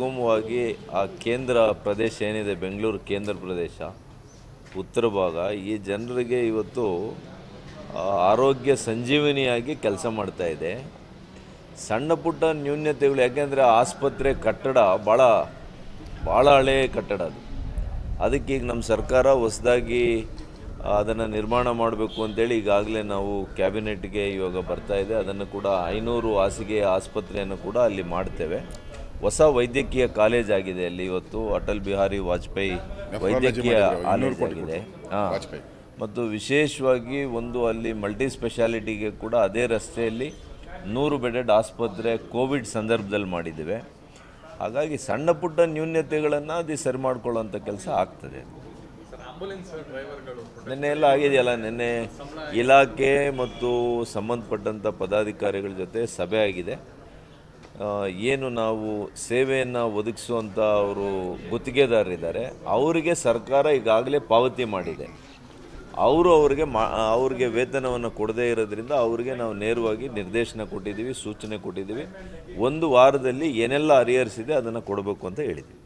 ಸುಗಮವಾಗಿ ಆ ಕೇಂದ್ರ ಪ್ರದೇಶ ಏನಿದೆ, ಬೆಂಗಳೂರು ಕೇಂದ್ರ ಪ್ರದೇಶ, ಉತ್ತರ ಭಾಗ, ಈ ಜನರಿಗೆ ಇವತ್ತು ಆರೋಗ್ಯ ಸಂಜೀವಿನಿಯಾಗಿ ಕೆಲಸ ಮಾಡ್ತಾ ಇದೆ. ಸಣ್ಣ ಪುಟ್ಟ ನ್ಯೂನ್ಯತೆಗಳು ಯಾಕೆಂದರೆ ಆಸ್ಪತ್ರೆ ಕಟ್ಟಡ ಭಾಳ ಭಾಳ ಹಳೆಯ ಕಟ್ಟಡ ಅದು. ಅದಕ್ಕೆ ಈಗ ನಮ್ಮ ಸರ್ಕಾರ ಹೊಸದಾಗಿ ಅದನ್ನು ನಿರ್ಮಾಣ ಮಾಡಬೇಕು ಅಂತೇಳಿ ಈಗಾಗಲೇ ನಾವು ಕ್ಯಾಬಿನೆಟ್ಗೆ ಇವಾಗ ಬರ್ತಾ ಇದೆ. ಅದನ್ನು ಕೂಡ ಐನೂರು ಹಾಸಿಗೆ ಆಸ್ಪತ್ರೆಯನ್ನು ಕೂಡ ಅಲ್ಲಿ ಮಾಡ್ತೇವೆ. ಹೊಸ ವೈದ್ಯಕೀಯ ಕಾಲೇಜ್ ಆಗಿದೆ ಅಲ್ಲಿ ಇವತ್ತು. ಅಟಲ್ ಬಿಹಾರಿ ವಾಜಪೇಯಿ ವೈದ್ಯಕೀಯ ಕಾಲೇಜ್ ಆಗಿದೆ ಮತ್ತು ವಿಶೇಷವಾಗಿ ಒಂದು ಅಲ್ಲಿ ಮಲ್ಟಿ ಸ್ಪೆಷಾಲಿಟಿಗೆ ಕೂಡ ಅದೇ ರಸ್ತೆಯಲ್ಲಿ ನೂರು ಬೆಡೆಡ್ ಆಸ್ಪತ್ರೆ ಕೋವಿಡ್ ಸಂದರ್ಭದಲ್ಲಿ ಮಾಡಿದ್ದೇವೆ. ಹಾಗಾಗಿ ಸಣ್ಣ ಪುಟ್ಟ ನ್ಯೂನ್ಯತೆಗಳನ್ನು ಅದು ಸರಿ ಮಾಡ್ಕೊಳ್ಳೋಂಥ ಕೆಲಸ ಆಗ್ತದೆ. ನಿನ್ನೆ ಎಲ್ಲ ಆಗಿದೆಯಲ್ಲ ನಿನ್ನೆ ಇಲಾಖೆ ಮತ್ತು ಸಂಬಂಧಪಟ್ಟಂಥ ಪದಾಧಿಕಾರಿಗಳ ಜೊತೆ ಸಭೆ ಆಗಿದೆ. ಏನು ನಾವು ಸೇವೆಯನ್ನು ಒದಗಿಸುವಂಥ ಅವರು ಗುತ್ತಿಗೆದಾರರಿದ್ದಾರೆ, ಅವರಿಗೆ ಸರ್ಕಾರ ಈಗಾಗಲೇ ಪಾವತಿ ಮಾಡಿದೆ. ಅವರು ಅವರಿಗೆ ಮಾ, ಅವ್ರಿಗೆ ವೇತನವನ್ನು ಕೊಡದೇ ಇರೋದ್ರಿಂದ ಅವರಿಗೆ ನಾವು ನೇರವಾಗಿ ನಿರ್ದೇಶನ ಕೊಟ್ಟಿದ್ದೀವಿ, ಸೂಚನೆ ಕೊಟ್ಟಿದ್ದೀವಿ. ಒಂದು ವಾರದಲ್ಲಿ ಏನೆಲ್ಲ ಅರಿಯರ್ಸ್ ಇದೆ ಅದನ್ನು ಕೊಡಬೇಕು ಅಂತ ಹೇಳಿದ್ದೀವಿ.